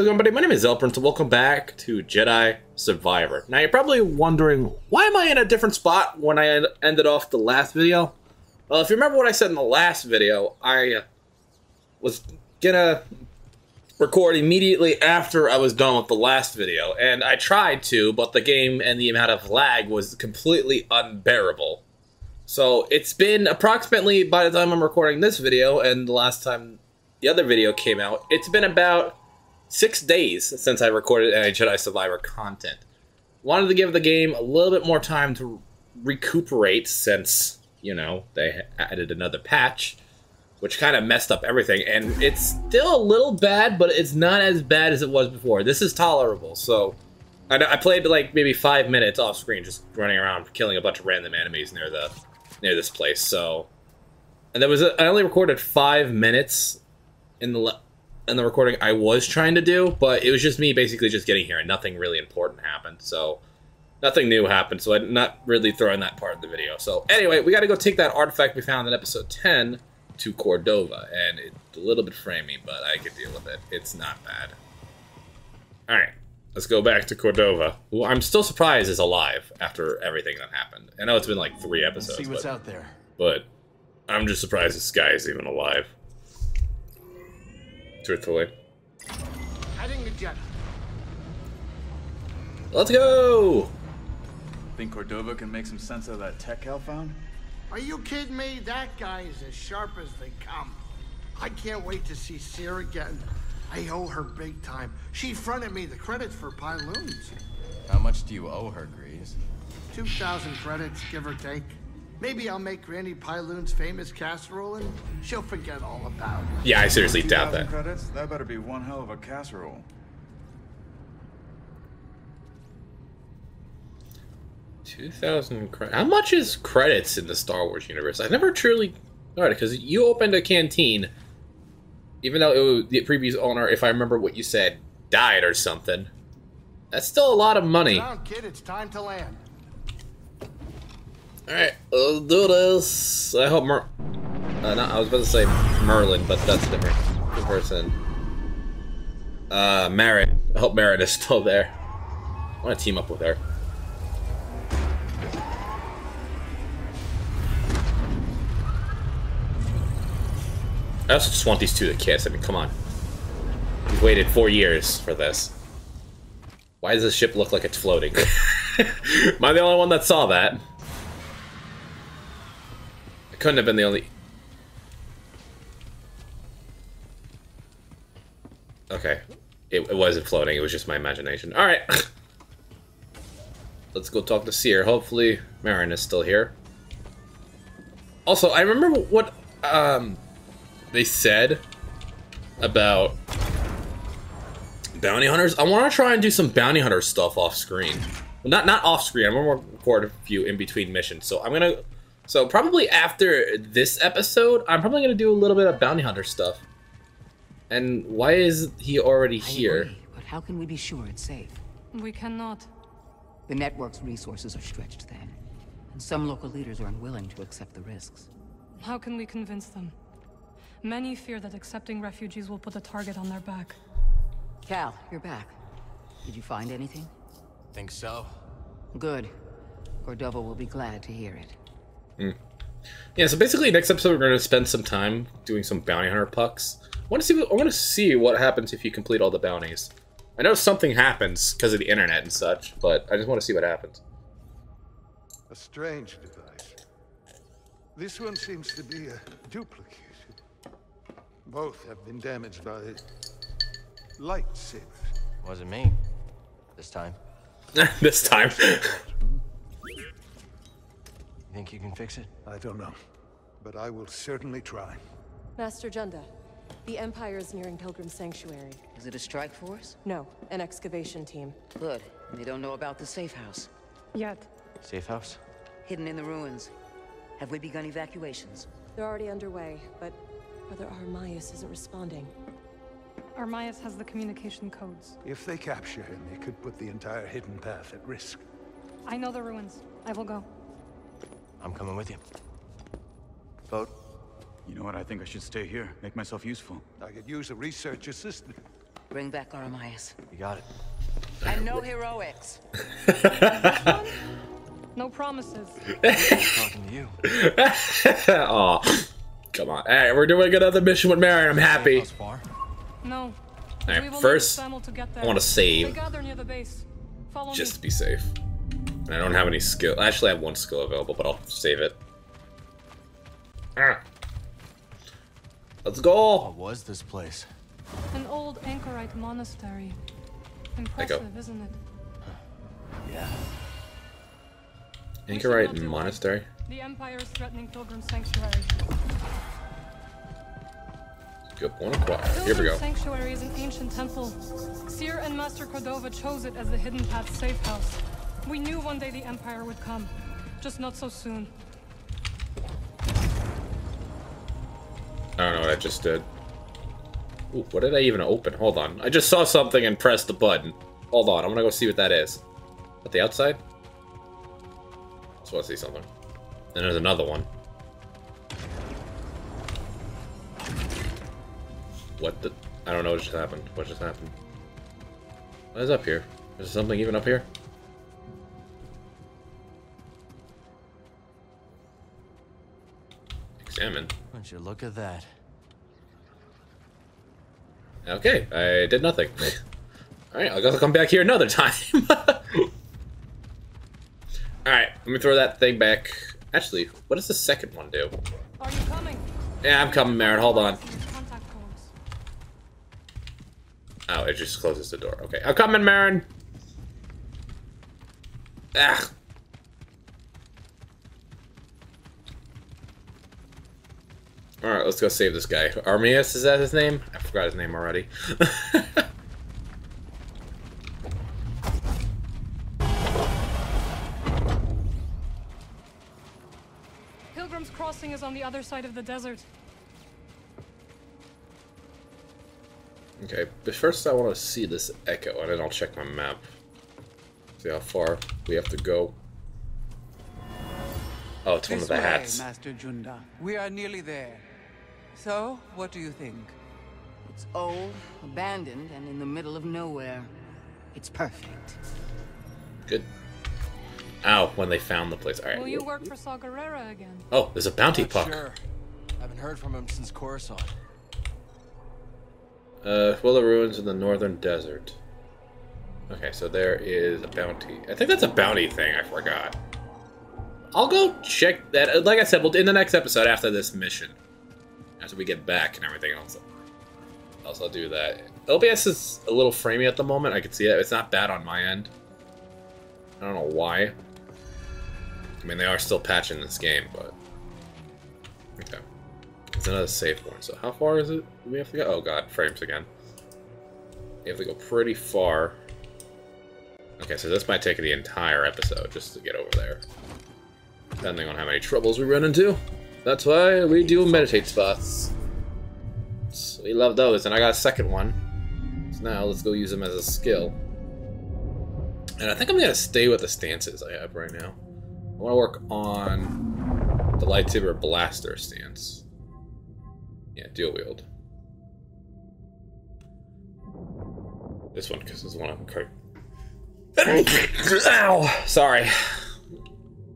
What is going on, buddy? My name is Elprince, and welcome back to Jedi Survivor. Now, you're probably wondering, why am I in a different spot when I ended off the last video? Well, if you remember what I said in the last video, I uh, was gonna record immediately after I was done with the last video, and I tried to, but the game and the amount of lag was completely unbearable. So, it's been approximately, by the time I'm recording this video, and the last time the other video came out, it's been about six days since I recorded any Jedi Survivor content. Wanted to give the game a little bit more time to recuperate since, you know, they added another patch, which kind of messed up everything. And it's still a little bad, but it's not as bad as it was before. This is tolerable, so... I, I played like maybe five minutes off screen, just running around killing a bunch of random enemies near the near this place. So, and there was a, I only recorded five minutes in the in the recording I was trying to do, but it was just me basically just getting here and nothing really important happened. So nothing new happened, so I'm not really throwing that part of the video. So anyway, we got to go take that artifact we found in episode 10 to Cordova, and it's a little bit framey, but I could deal with it. It's not bad. All right, let's go back to Cordova, who I'm still surprised is alive after everything that happened. I know it's been like three episodes. Let's see what's but, out there. But I'm just surprised this guy is even alive truthfully. Heading to Jedha. Let's go! Think Cordova can make some sense of that tech Cal found? Are you kidding me? That guy is as sharp as they come. I can't wait to see Cere again. I owe her big time. She fronted me the credits for Pyloons. How much do you owe her, Greez? 2,000 credits, give or take. Maybe I'll make Granny Pyloon's famous casserole and she'll forget all about it. Yeah, I seriously doubt that. Credits? That better be one hell of a casserole. Two thousand credits. How much is credits in the Star Wars universe? I never truly. Alright, because you opened a canteen, even though was, the previous owner, if I remember what you said, died or something. That's still a lot of money. Down, kid. It's time to land. Alright, let's do this. I hope Mer... Uh, no, I was about to say Merlin, but that's different. Person. Uh, Merrin. I hope Merrin is still there. I want to team up with her. I also just want these two to kiss. I mean, come on. We've waited four years for this. Why does this ship look like it's floating? Am I the only one that saw that? Couldn't have been the only... Okay. It, it wasn't floating, it was just my imagination. Alright. Let's go talk to Cere. Hopefully Merrin is still here. Also, I remember what um, they said about bounty hunters. I want to try and do some bounty hunter stuff off screen. Well, not not off screen. I'm to record a few in between missions. So I'm to so probably after this episode, I'm probably gonna do a little bit of bounty hunter stuff. And why is he already here? Agree, but how can we be sure it's safe? We cannot. The network's resources are stretched thin, and some local leaders are unwilling to accept the risks. How can we convince them? Many fear that accepting refugees will put a target on their back. Cal, you're back. Did you find anything? Think so. Good. Cordova will be glad to hear it. Mm. Yeah, so basically next episode we're going to spend some time doing some bounty hunter pucks. I want to see what, I want to see what happens if you complete all the bounties. I know something happens because of the internet and such, but I just want to see what happens. A strange device. This one seems to be a duplicate. Both have been damaged by lightsabers. Wasn't me. This time. this time. You think you can fix it? I don't know. But I will certainly try. Master Junda, the Empire is nearing Pilgrim Sanctuary. Is it a strike force? No, an excavation team. Good. They don't know about the safe house. Yet. Safe house? Hidden in the ruins. Have we begun evacuations? They're already underway, but Brother Armias isn't responding. Armias has the communication codes. If they capture him, it could put the entire hidden path at risk. I know the ruins. I will go. I'm coming with you. Vote. You know what? I think I should stay here. Make myself useful. I could use a research assistant. Bring back Aramias. You got it. And no heroics. No promises. Talking to you. Aw. Come on. Alright, we're doing another mission with Merrin. I'm happy. Safe house far? No. Alright, first, need Samuel to get there. I want to save gather near the base. Follow just to be safe. And I don't have any skill. I actually, I have one skill available, but I'll save it. Ah. Let's go. What was this place? An old anchorite monastery. Impressive, isn't it? Yeah. Anchorite Monastery. The Empire is threatening Pilgrim Sanctuary. Good point acquired. Here we Pilgrim go. Sanctuary is an ancient temple. Cere and Master Cordova chose it as the Hidden Path safe house. We knew one day the Empire would come, just not so soon. I don't know what I just did. Ooh, what did I even open? Hold on. I just saw something and pressed the button. Hold on, I'm gonna go see what that is. At the outside? Just wanna see something. Then there's another one. What the? I don't know what just happened. What just happened? What is up here? Is there something even up here? Examine. Would you look at that? Okay, I did nothing. Alright, I'll come back here another time. Alright, let me throw that thing back. Actually, what does the second one do? Are you coming? Yeah, I'm coming, Merrin. Hold on. Contact codes. Oh, it just closes the door. Okay, I'm coming, Merrin. Ah. Alright, let's go save this guy. Armias, is that his name? I forgot his name already. Pilgrim's Crossing is on the other side of the desert. Okay, but first I want to see this echo, and then I'll check my map. See how far we have to go. Oh, it's one of the way, hats. Master Junda. We are nearly there. So, what do you think? It's old, abandoned, and in the middle of nowhere. It's perfect. Good. Ow, when they found the place. Alright. Will you work for Saw Gerrera again? Oh, there's a bounty Not puck. Sure. Haven't heard from him since Coruscant. Uh, well, the ruins in the northern desert. Okay, so there is a bounty. I think that's a bounty thing. I forgot. I'll go check that. Uh, Like I said, we'll in the next episode after this mission, after we get back and everything else. I'll do that. OBS is a little framey at the moment. I can see it. It's not bad on my end. I don't know why. I mean, they are still patching this game, but okay. It's another safe one. So how far is it? We have to go? Oh god, frames again. You have to go pretty far. Okay, so this might take the entire episode just to get over there. Depending on how many troubles we run into. That's why we do meditate spots. So we love those, and I got a second one. So now let's go use them as a skill. And I think I'm gonna stay with the stances I have right now. I want to work on the lightsaber blaster stance. Yeah, dual wield. This one, because it's one I'm currently. Ow! Sorry.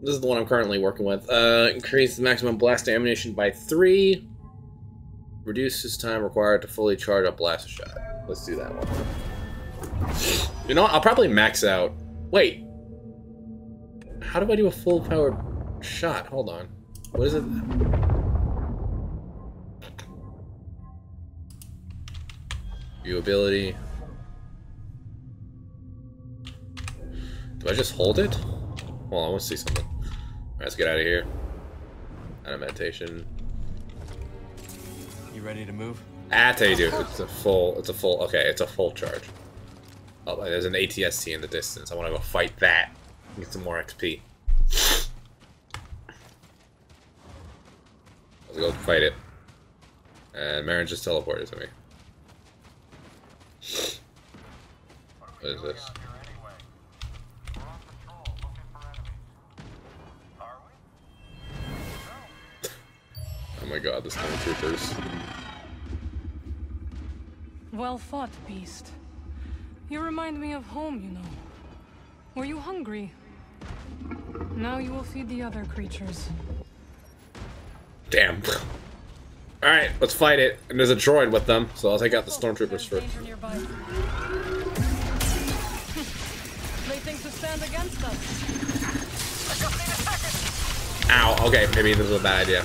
This is the one I'm currently working with. Uh, increase the maximum blast ammunition by three. Reduces time required to fully charge a blaster shot. Let's do that one. You know what? I'll probably max out. Wait. How do I do a full powered shot? Hold on. What is it? View ability. Do I just hold it? Well, I want to see something. Let's get out of here. Out of meditation. You ready to move? Ah, tell you do. It's a full. It's a full. Okay, it's a full charge. Oh, there's an ATST in the distance. I want to go fight that. Get some more XP. Let's go fight it. And Merrin just teleported to me. What is this? My god, the stormtroopers. Well fought, beast. You remind me of home, you know. Were you hungry? Now you will feed the other creatures. Damn. Alright, let's fight it. And there's a droid with them, so I'll take out the stormtroopers first. they think to stand against us. Ow, okay, maybe this is a bad idea.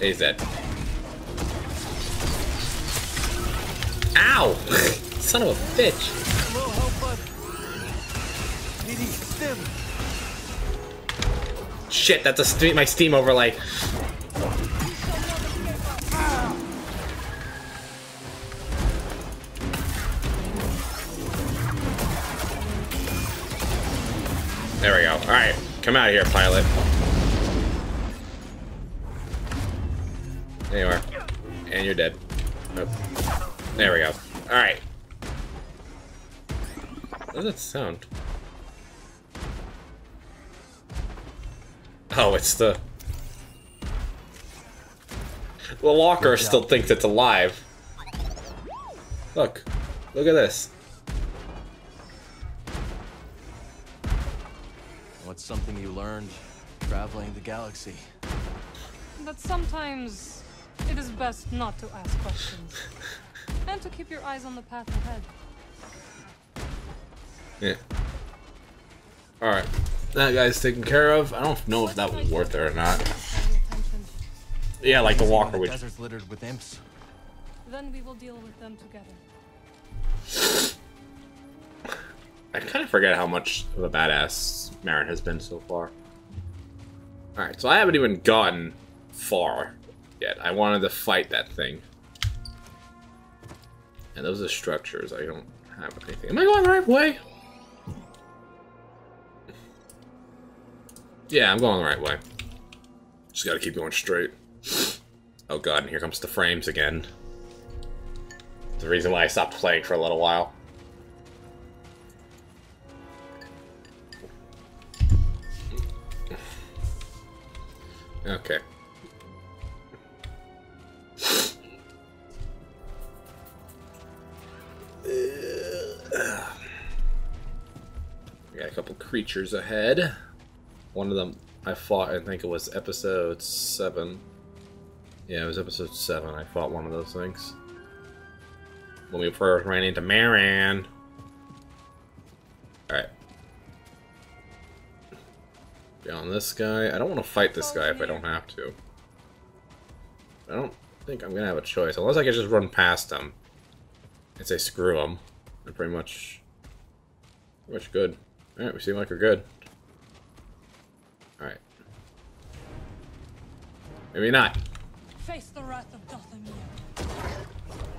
he's dead. Ow! Son of a bitch. Shit, that's a st my Steam overlay. There we go. Alright, come out of here, pilot. Sound? Oh, it's the... The walker still thinks it's alive. Look. Look at this. What's something you learned traveling the galaxy? But sometimes it is best not to ask questions. and to keep your eyes on the path ahead. Yeah. Alright. That guy's taken care of. I don't know if that was worth it or not. Yeah, like the walker when. The desert's littered with imps. Then we will deal with them together. I kind of forget how much of a badass Merrin has been so far. Alright, so I haven't even gotten far yet. I wanted to fight that thing. And those are structures. I don't have anything. Am I going the right way? Yeah, I'm going the right way. Just gotta keep going straight. Oh god, and here comes the frames again. The reason why I stopped playing for a little while. Okay. We got a couple creatures ahead. One of them I fought, I think it was episode 7. Yeah, it was episode 7. I fought one of those things. When we first ran into Merrin. Alright. Get on this guy. I don't want to fight this guy if I don't have to. I don't think I'm going to have a choice. Unless I can just run past him. And say screw him. I'm pretty much... Pretty much good. Alright, we seem like we're good. Maybe not. Face the wrath of Dathomir.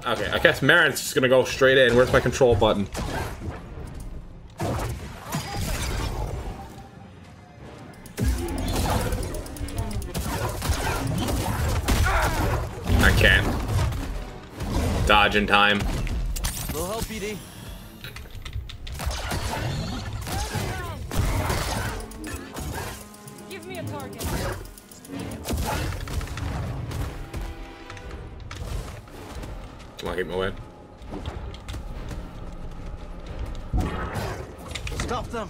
Okay, I guess Merrin's just gonna go straight in. Where's my control button? I can't. Dodge in time. Little help, BD. Give me a target. Come on, keep moving. Stop them.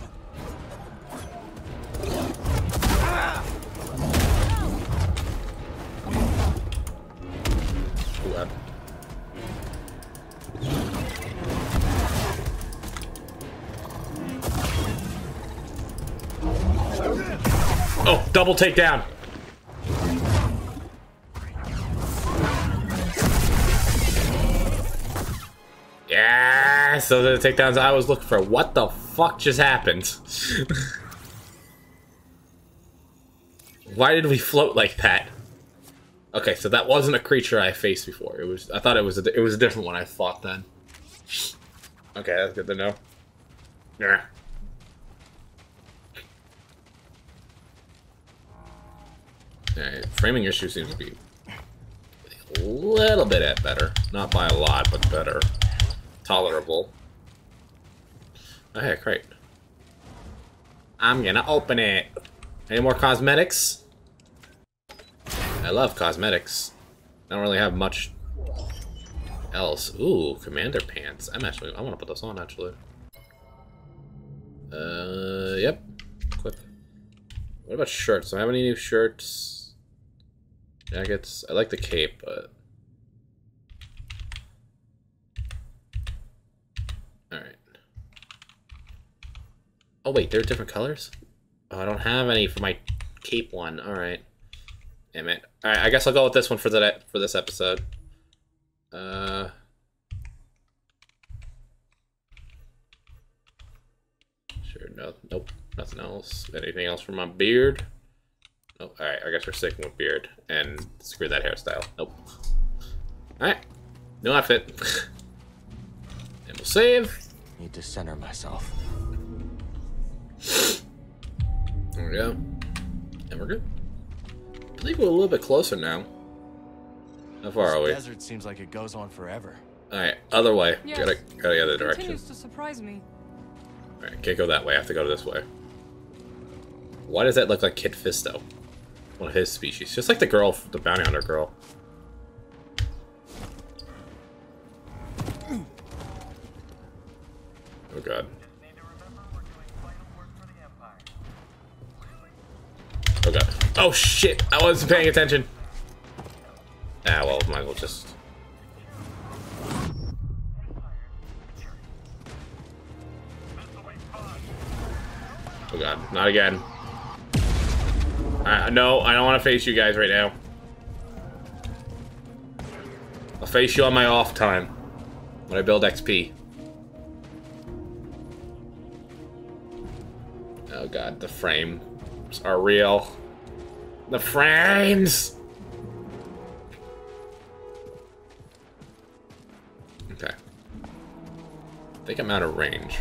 Oh, double takedown. Yes, those are the takedowns I was looking for. What the fuck just happened? Why did we float like that? Okay, so that wasn't a creature I faced before. It was. I thought it was. A, it was a different one I fought then. Okay, that's good to know. Yeah. Alright, framing issue seems to be a little bit better. Not by a lot, but better. Tolerable. Oh, great. I'm gonna open it. Any more cosmetics? I love cosmetics. I don't really have much else. Ooh, commander pants. I'm actually, I want to put those on, actually. Uh, yep. Equip. What about shirts? Do I have any new shirts? Jackets? I like the cape, but... Alright. Oh wait, they're different colors? Oh, I don't have any for my cape one. Alright. Damn it. Alright, I guess I'll go with this one for the for this episode. Uh... Sure, no, nope, nothing else. Anything else for my beard? Nope. Alright, I guess we're sticking with beard. And screw that hairstyle. Nope. Alright. New outfit. and we'll save. Need to center myself. There we go. And we're good. I believe we're a little bit closer now. How far are we? This desert seems like it goes on forever. Alright, other way. Yes. Gotta, gotta the other direction. Continues to surprise me. Alright, can't go that way. I have to go this way. Why does that look like Kit Fisto? One of his species. Just like the girl, the bounty hunter girl. Oh god. Oh. Shit! I wasn't paying attention! Ah, well, might as well just... Oh god, not again. Uh, no, I don't want to face you guys right now. I'll face you on my off time. When I build XP. Oh god, the frames are real. The frames! Okay. I think I'm out of range.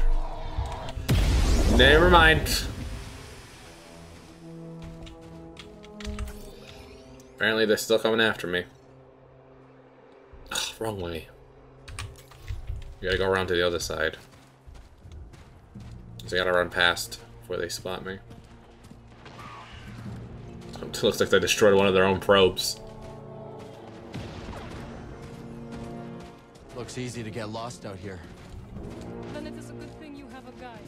Never mind. Apparently they're still coming after me. Ugh, wrong way. You gotta go around to the other side. So I gotta run past before they spot me. It looks like they destroyed one of their own probes. Looks easy to get lost out here. Then it is a good thing you have a guide.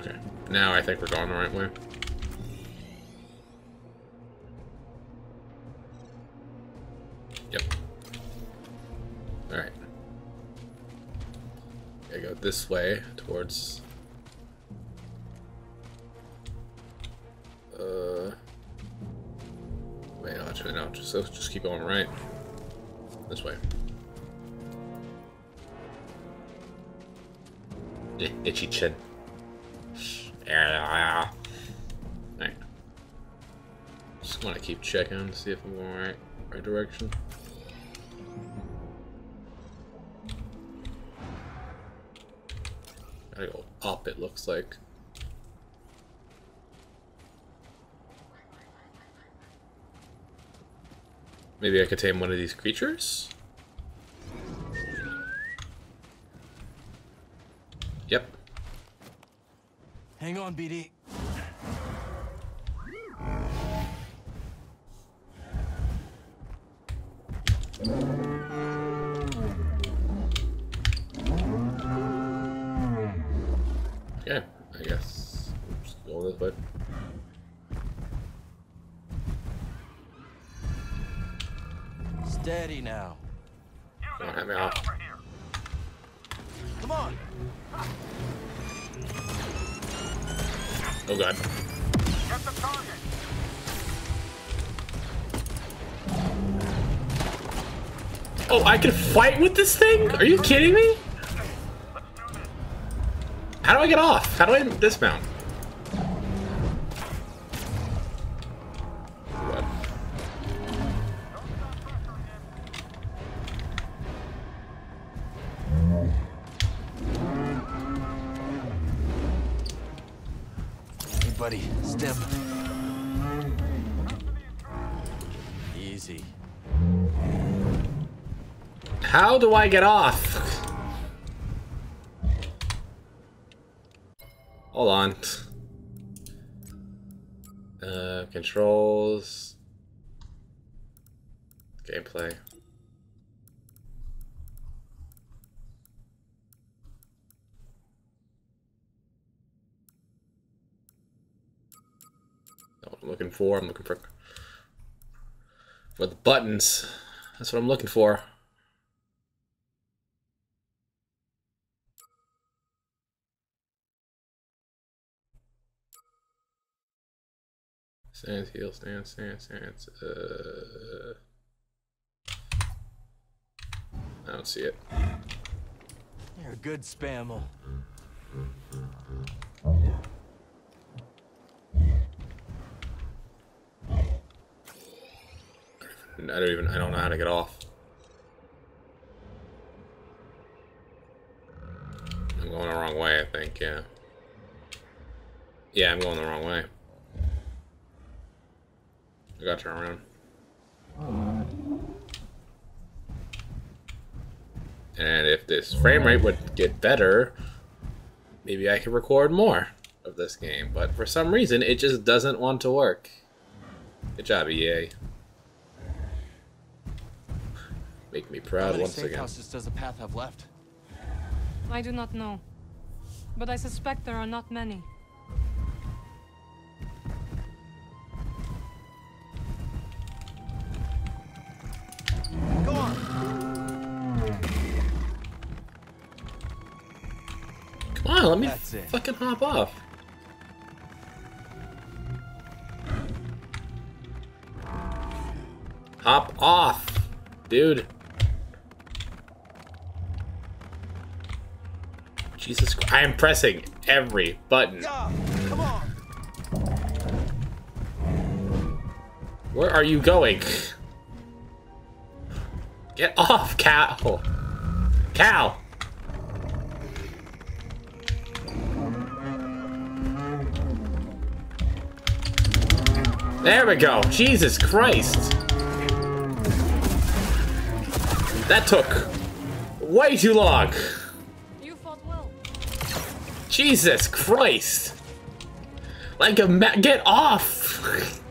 Okay. Now I think we're going the right way. This way towards... Uh... Wait, actually, no. Just, let's just keep going right. This way. Itchy chin. Alright. Just want to keep checking to see if I'm going right, right direction. Like. Maybe I could tame one of these creatures? Daddy, now. Come on, me. Come on. Oh god. Get the target. Oh, I can fight with this thing? Are you kidding me? How do I get off? How do I dismount? How do I get off? Hold on. Uh, controls. Gameplay. I'm looking for. I'm looking for for the buttons. That's what I'm looking for. Stance, heel, stance, stance, stance. Uh, I don't see it. You're a good spammer. I don't even. I don't know how to get off. I'm going the wrong way. I think. Yeah. Yeah, I'm going the wrong way. I got to turn around. And if this frame rate would get better, maybe I could record more of this game. But for some reason, it just doesn't want to work. Good job, EA. Make me How proud many once safe again. houses does the path have left? I do not know. But I suspect there are not many. Fucking hop off. Hop off, dude. Jesus Christ. I am pressing every button. Yeah. Where are you going? Get off, Cal. Cal. There we go. Jesus Christ. That took way too long. You fought well. Jesus Christ. Like a ma- get off.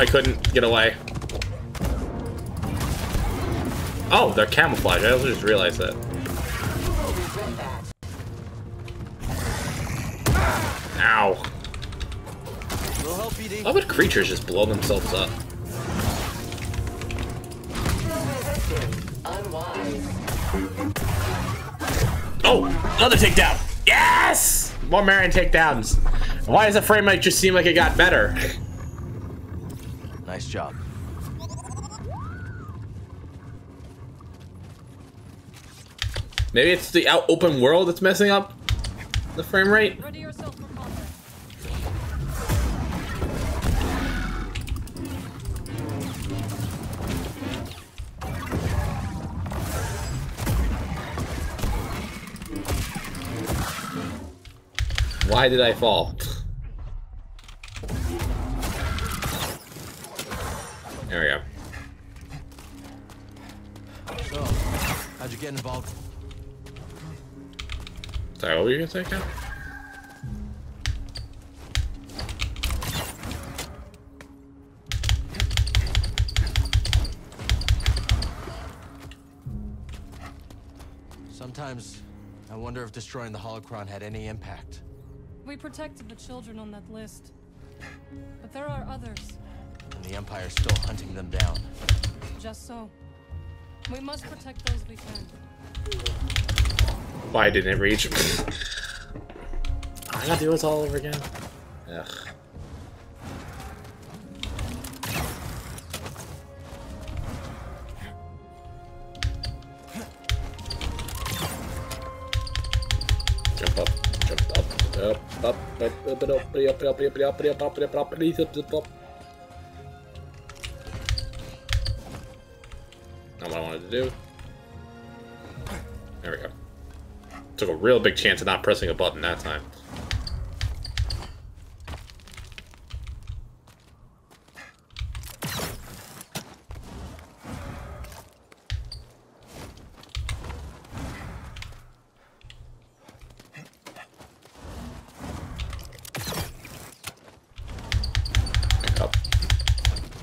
I couldn't, get away. Oh, they're camouflage. I just realized that. Ow. Why would creatures just blow themselves up? Oh, another takedown. Yes! More Merrin takedowns. Why does the frame rate just seem like it got better? Nice job. Maybe it's the out open world that's messing up the frame rate. Ready yourself for combat. Why did I fall? There we go. So, how'd you get involved? Sorry, what were you gonna say, Cal? Sometimes I wonder if destroying the holocron had any impact. We protected the children on that list. But there are others. And the Empire's still hunting them down. Just so. We must protect those we can. Why didn't it reach? Me? I gotta do this all over again. Ugh. Jump up, jump up, up, up, up, up, up, up, up, up, up, up, up, up, up, up, up, up, up. Not what I to do. There we go. Took a real big chance of not pressing a button that time.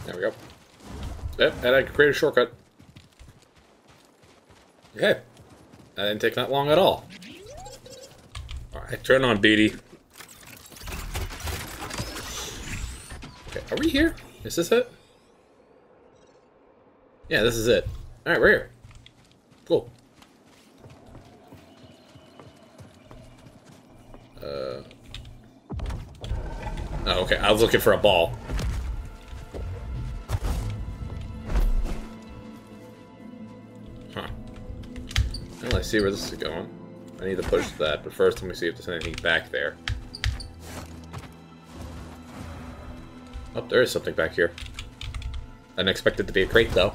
There we go. Yep, and I can create a shortcut. Okay. That didn't take that long at all. Alright, turn on Beatty. Okay, are we here? Is this it? Yeah, this is it. Alright, we're here. Cool. Uh. Oh, okay. I was looking for a ball. See where this is going. I need to push that, but first let me see if there's anything back there. Oh, there is something back here. I didn't expect it to be a crate, though.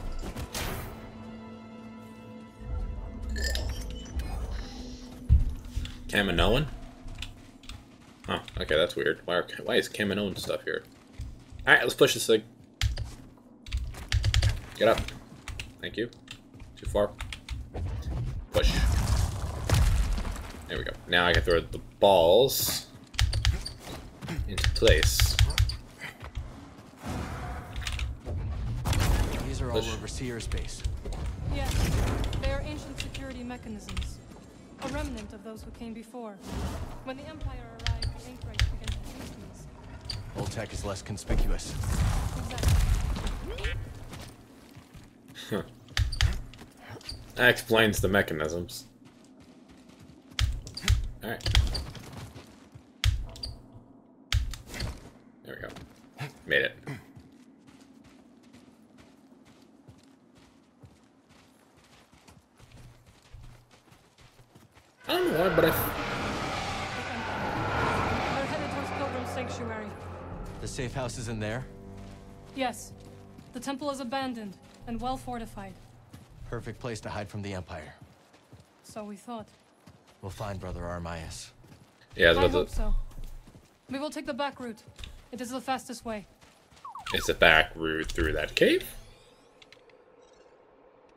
Kaminoan? Huh, okay, that's weird. Why, are, why is Kaminoan stuff here? Alright, let's push this thing. Get up. Thank you. Too far. Push. There we go. Now I can throw the balls into place. These are all Push. over Cere's base. Yes, they are ancient security mechanisms. A remnant of those who came before. When the Empire arrived, the Anchorite began to use these. Old tech is less conspicuous. Exactly. That explains the mechanisms. Alright. There we go. Made it. I don't know why, but I. They're headed towards Pilgrim Sanctuary. The safe house is in there. Yes, the temple is abandoned and well fortified. Perfect place to hide from the Empire. So we thought. We'll find Brother Armias. Yeah, I I was about hope so. We will take the back route. It is the fastest way. It's a back route through that cave?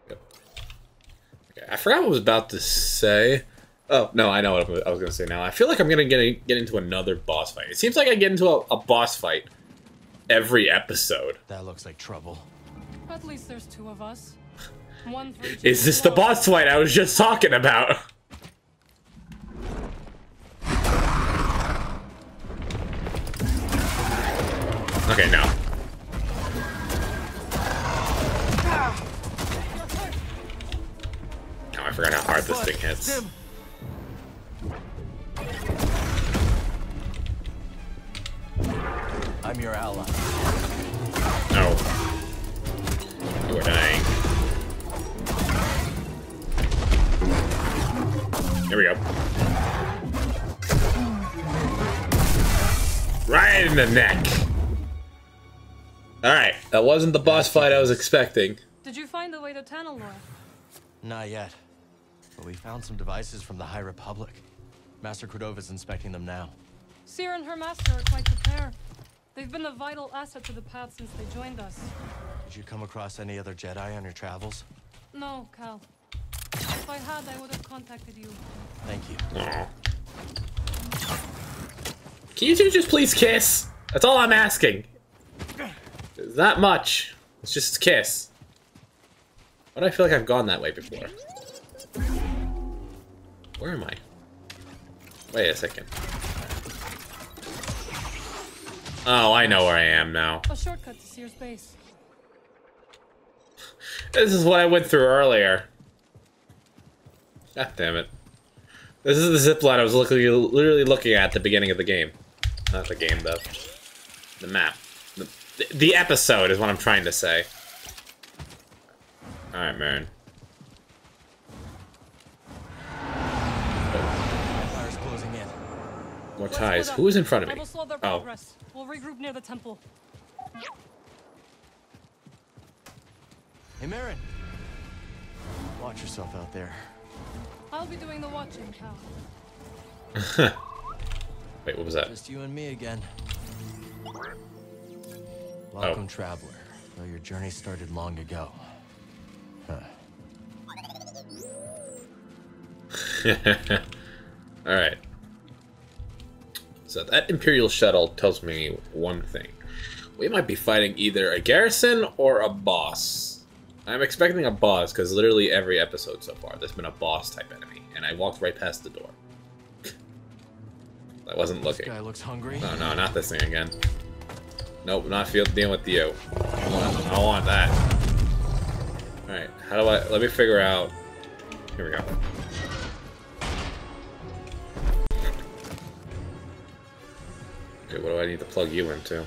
Yep. Okay, I forgot what I was about to say. Oh, no, I know what I was going to say now. I feel like I'm going to get, get into another boss fight. It seems like I get into a, a boss fight every episode. That looks like trouble. At least there's two of us. Is this the boss fight I was just talking about? Okay, no. Oh, I forgot how hard this thing hits. I'm your ally. There we go. Right in the neck. Alright, that wasn't the boss fight I was expecting. Did you find the way to Tanalorr? Not yet. But we found some devices from the High Republic. Master Cordova's inspecting them now. Cere and her master are quite the pair. They've been a vital asset to the path since they joined us. Did you come across any other Jedi on your travels? No, Cal. If I had, I would have contacted you. Thank you. Aw. Can you two just please kiss? That's all I'm asking. That much. It's just a kiss. Why do I feel like I've gone that way before? Where am I? Wait a second. Oh, I know where I am now. A shortcut to Cere's base. This is what I went through earlier. God damn it. This is the zip line I was looking, literally looking at, at the beginning of the game. Not the game, though. The map. The, the episode is what I'm trying to say. Alright, Merrin. Empire's closing in. More ties. Who is in front of I me? will slow their Oh. progress. We'll regroup near the temple. Hey, Merrin. Watch yourself out there. I'll be doing the watching, Cal. Wait, what was that? Just you and me again. Oh. Welcome, traveler. Though your journey started long ago. Huh. Alright. So that Imperial shuttle tells me one thing. We might be fighting either a garrison or a boss. I'm expecting a boss because literally every episode so far there's been a boss type enemy, and I walked right past the door. I wasn't This looking. guy looks hungry. No, no, not this thing again. Nope, not feel dealing with you. I want, I want that. Alright, how do I... Let me figure out... Here we go. Okay, what do I need to plug you into?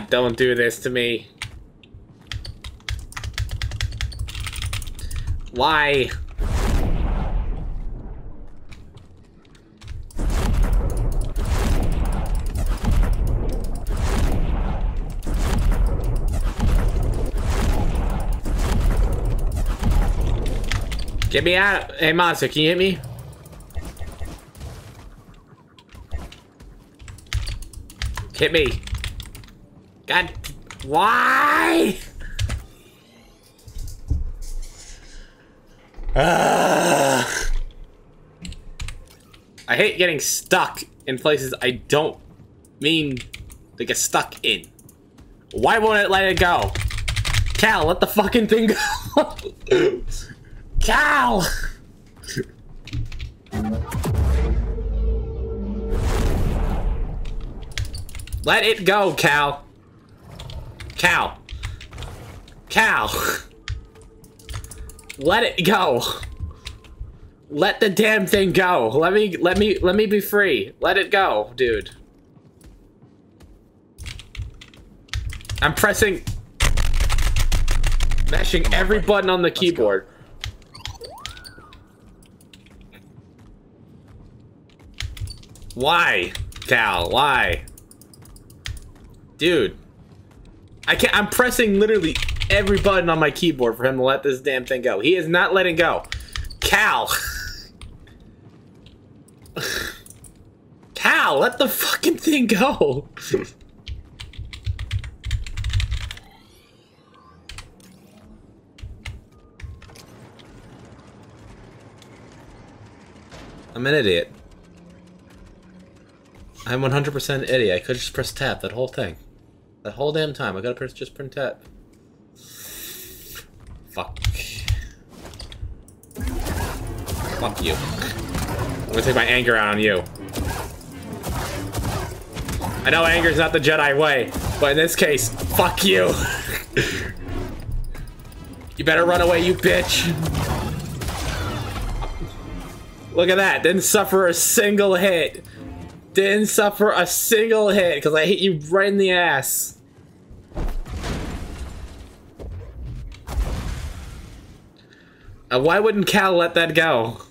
God, don't do this to me. Why? Get me out. Hey, monster, can you hit me? Hit me. God. Why? Ugh. I hate getting stuck in places I don't mean to get stuck in. Why won't it let it go? Cal, let the fucking thing go. Cal! Let it go, Cal. Cal. Cal. Let it go. Let the damn thing go. Let me let me let me be free. Let it go, dude. I'm pressing mashing every button on the keyboard. Why? Cal, why? Dude. I can't I'm pressing literally every button on my keyboard for him to let this damn thing go. He is not letting go. Cal. Cal, let the fucking thing go. I'm an idiot. I'm 100% idiot. I could just press tab that whole thing. That whole damn time. I gotta press just print tab. Fuck. Fuck you. I'm gonna take my anger out on you. I know anger's not the Jedi way, but in this case, fuck you. you better run away, you bitch. Look at that. Didn't suffer a single hit. Didn't suffer a single hit because I hit you right in the ass. Uh, why wouldn't Cal let that go?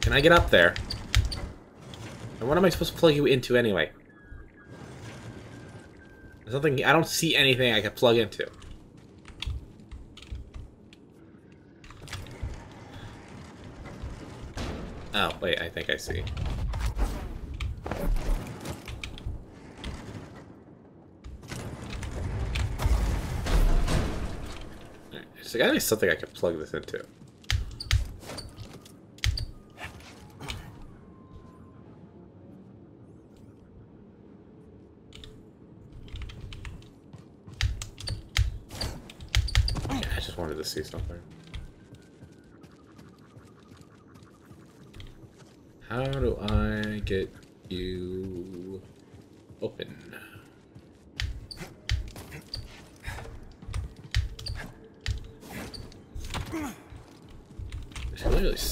Can I get up there? And what am I supposed to plug you into anyway? There's nothing. I don't see anything I can plug into. Oh, wait, I think I see. There's gotta be something I can plug this into. I just wanted to see something. How do I get you open?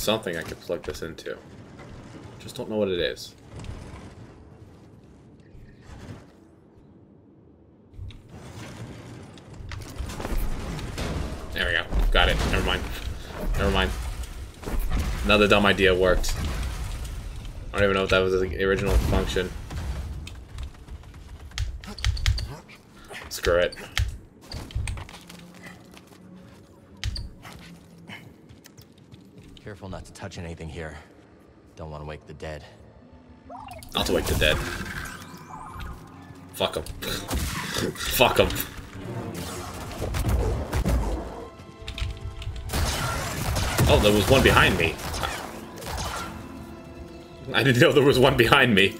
Something I could plug this into. Just don't know what it is. There we go. Got it. Never mind. Never mind. Another dumb idea worked. I don't even know if that was the original function. Screw it. Careful not to touch anything here. Don't want to wake the dead. Not to wake the dead. Fuck them. Fuck them. Oh, there was one behind me. I didn't know there was one behind me.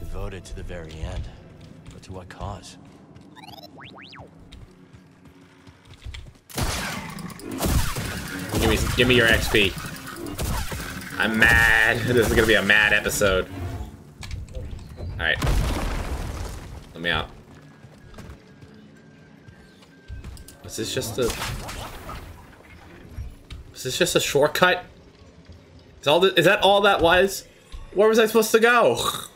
Devoted to the very end. But to what cause? Give me, give me your XP. I'm mad. This is gonna be a mad episode. All right, let me out. Is this just a? Is this just a shortcut? Is all th is that all that was? Where was I supposed to go?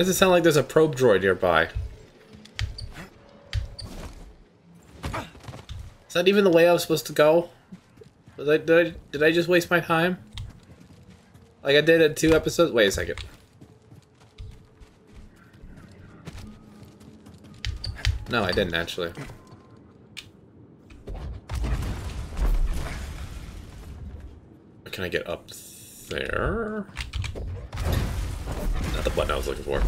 Why does it sound like there's a probe droid nearby? Is that even the way I was supposed to go? I, did, I, did I just waste my time? Like I did in two episodes? Wait a second. No, I didn't actually. Can I get up there? The button I was looking for.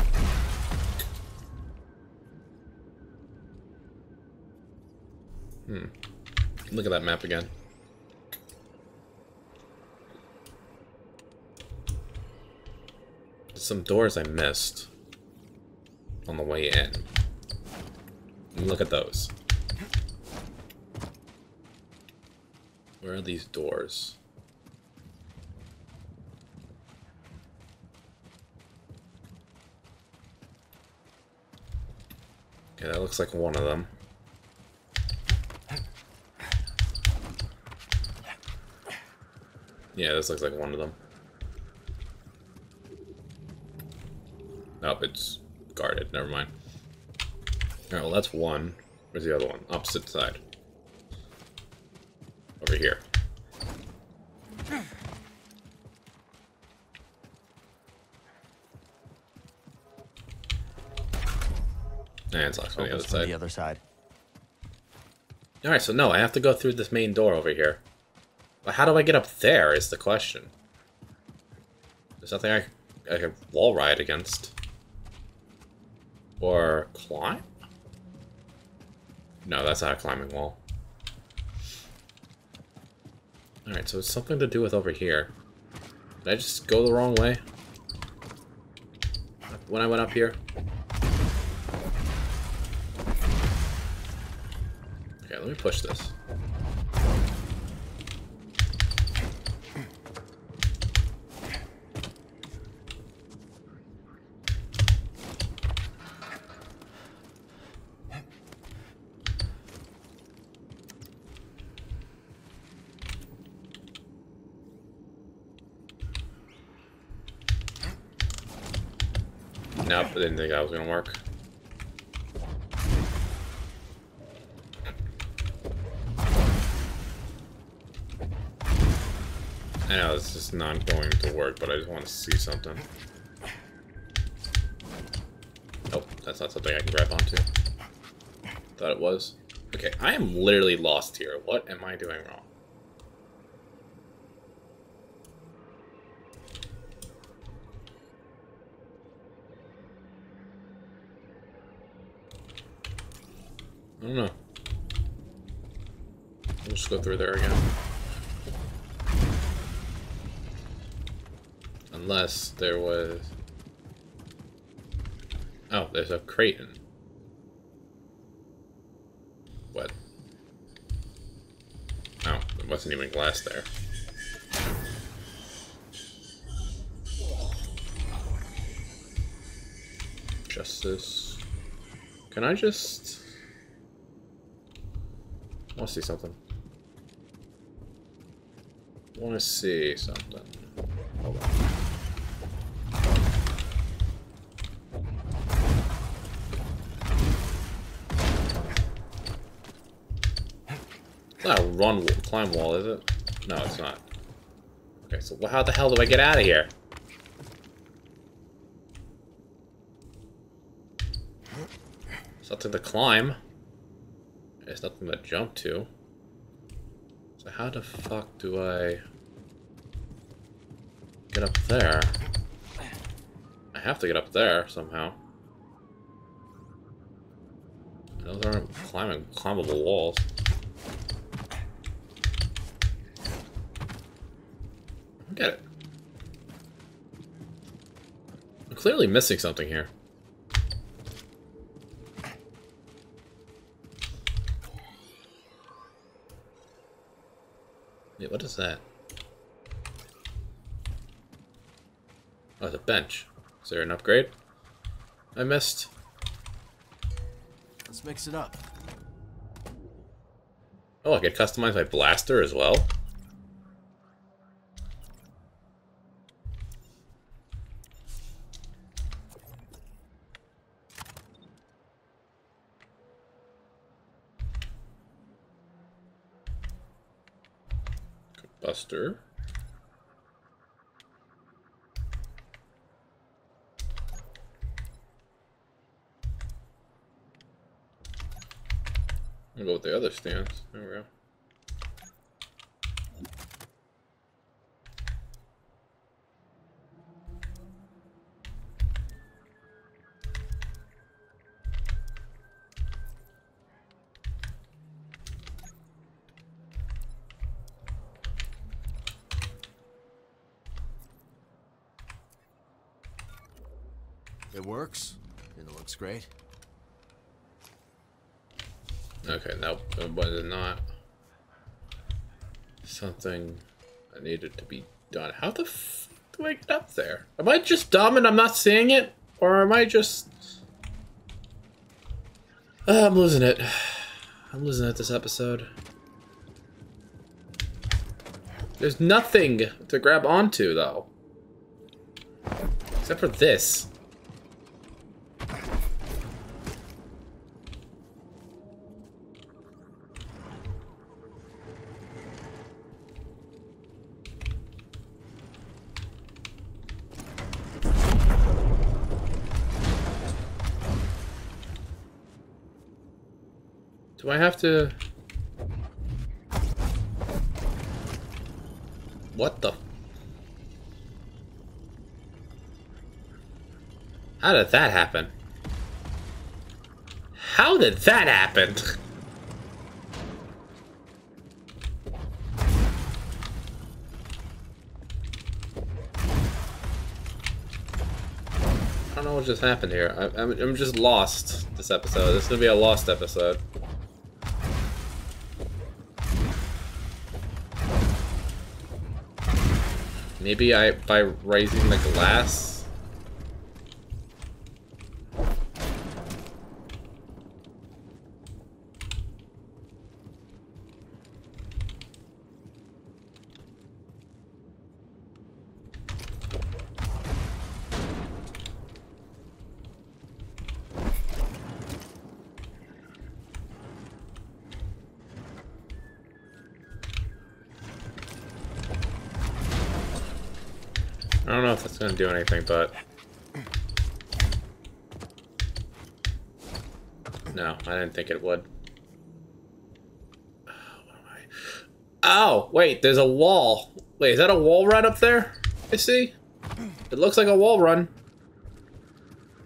Hmm. Look at that map again. Some doors I missed on the way in. Look at those. Where are these doors? Okay, that looks like one of them. Yeah, this looks like one of them. Nope, it's guarded. Never mind. Alright, well that's one. Where's the other one? Opposite side. And it's locked on the other side. the other side. Alright, so no, I have to go through this main door over here. But how do I get up there is the question. There's nothing I, I can wall ride against. Or climb? No, that's not a climbing wall. Alright, so it's something to do with over here. Did I just go the wrong way? When I went up here? Push this. Nope, I didn't think that was gonna work. Not going to work, but I just want to see something. Nope, that's not something I can grab onto. Thought it was. Okay, I am literally lost here. What am I doing wrong? I don't know. We'll just go through there again. Unless there was... Oh, there's a Kraton. What? Oh, there wasn't even glass there. Justice. Can I just... I want to see something. I want to see something. Hold on. Run climb wall, is it? No, it's not. Okay, so how the hell do I get out of here? There's nothing to climb. There's nothing to jump to. So how the fuck do I get up there? I have to get up there somehow. Those aren't climbing climbable walls. Get it. I'm clearly missing something here. Yeah, what is that? Oh, the bench. Is there an upgrade? I missed. Let's mix it up. Oh, I could customize my blaster as well. Buster. I'll go with the other stance. There we go. And it looks great. Okay, nope, but it's not something that needed to be done. How the f do I get up there? Am I just dumb and I'm not seeing it? Or am I just... Uh, I'm losing it. I'm losing it this episode. There's nothing to grab onto, though. Except for this. I have to... What the... How did that happen? How did that happen? I don't know what just happened here. I, I'm, I'm just lost this episode. This is gonna be a lost episode. Maybe I by raising the glass. I don't know if that's gonna do anything, but no, I didn't think it would. Oh, wait, there's a wall. Wait, is that a wall run up there? I see. It looks like a wall run.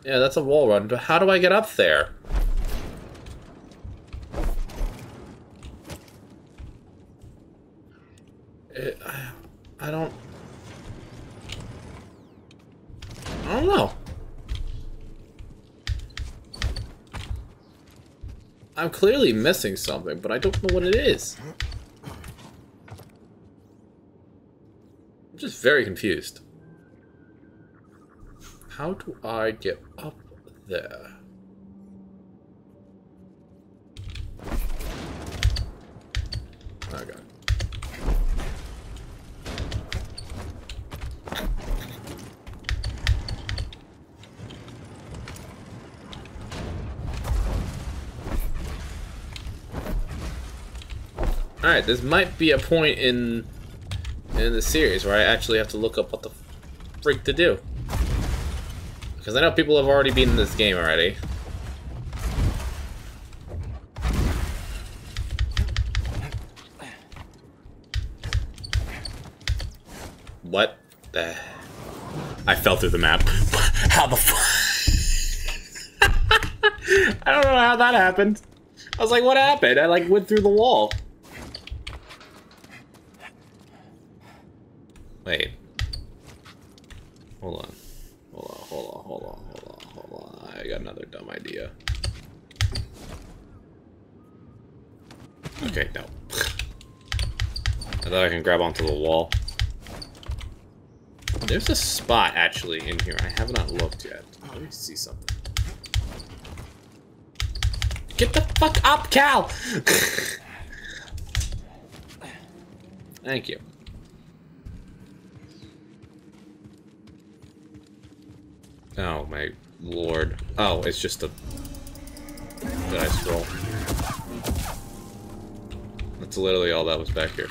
Yeah, that's a wall run, but how do I get up there? It, I don't... I'm clearly missing something, but I don't know what it is. I'm just very confused. How do I get up there? Alright, this might be a point in in the series where I actually have to look up what the freak to do. Because I know people have already beaten this game already. What the... I fell through the map. how the fuck? I don't know how that happened. I was like, what happened? I like went through the wall. Wait. Hold on. Hold on, hold on, hold on, hold on, hold on. I got another dumb idea. Okay, no. I thought I can grab onto the wall. There's a spot actually in here. I have not looked yet. Let me see something. Get the fuck up, Cal! Thank you. Oh my lord. Oh, it's just a... Did I scroll? That's literally all that was back here.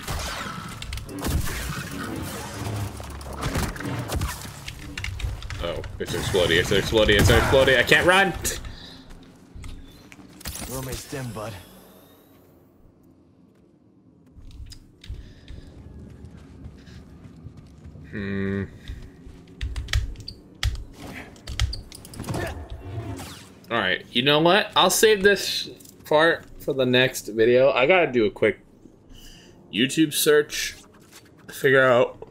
Oh, it's exploding, it's exploding, it's exploding, I can't run! Well may stem, bud. Hmm. Alright, you know what? I'll save this part for the next video. I gotta do a quick YouTube search, figure out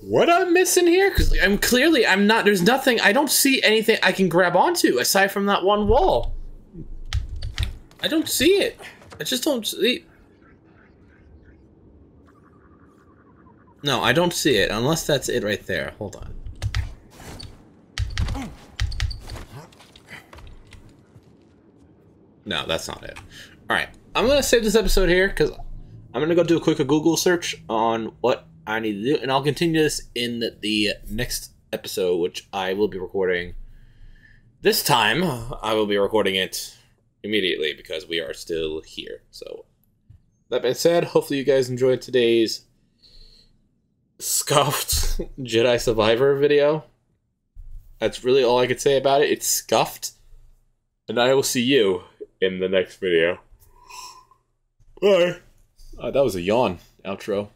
what I'm missing here, because I'm clearly, I'm not, there's nothing, I don't see anything I can grab onto aside from that one wall. I don't see it. I just don't see No, I don't see it, unless that's it right there. Hold on. No, that's not it. Alright, I'm going to save this episode here, because I'm to go do a quick Google search on what I need to do, and I'll continue this in the next episode, which I will be recording. This time, I will be recording it immediately, because we are still here. So, that being said, hopefully you guys enjoyed today's scuffed Jedi Survivor video. That's really all I could say about it. It's scuffed. And I will see you in the next video. Bye. Uh, that was a yawn outro.